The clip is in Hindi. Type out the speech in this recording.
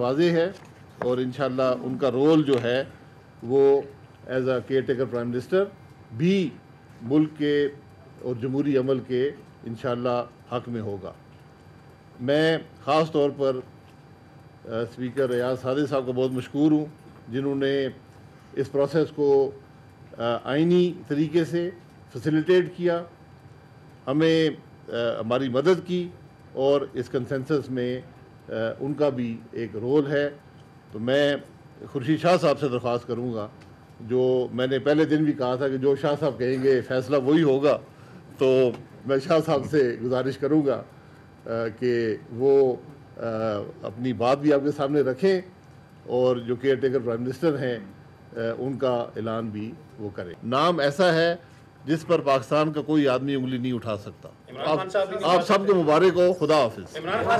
वाजे है और इन उनका रोल जो है वो as a caretaker prime minister भी मुल्क के और जमहूरी अमल के इन हक में होगा। मैं ख़ास तौर पर स्पीकर रियाज सादे साहब को बहुत मशहूर हूँ, जिन्होंने इस प्रोसेस को आइनी तरीके से फैसिलिटेट किया, हमें हमारी मदद की और इस कंसेंसस में उनका भी एक रोल है। तो मैं खुर्शीद शाह साहब से दरख्वास्त करूँगा जो मैंने पहले दिन भी कहा था कि जो शाह साहब कहेंगे फ़ैसला वही होगा तो मैं शाह साहब से गुजारिश करूँगा कि वो अ, अपनी बात भी आपके सामने रखें और जो केयर टेकर प्राइम मिनिस्टर हैं उनका ऐलान भी वो करें। नाम ऐसा है जिस पर पाकिस्तान का कोई आदमी उंगली नहीं उठा सकता। आप, आप सबको मुबारक हो खुदा हाफिज़।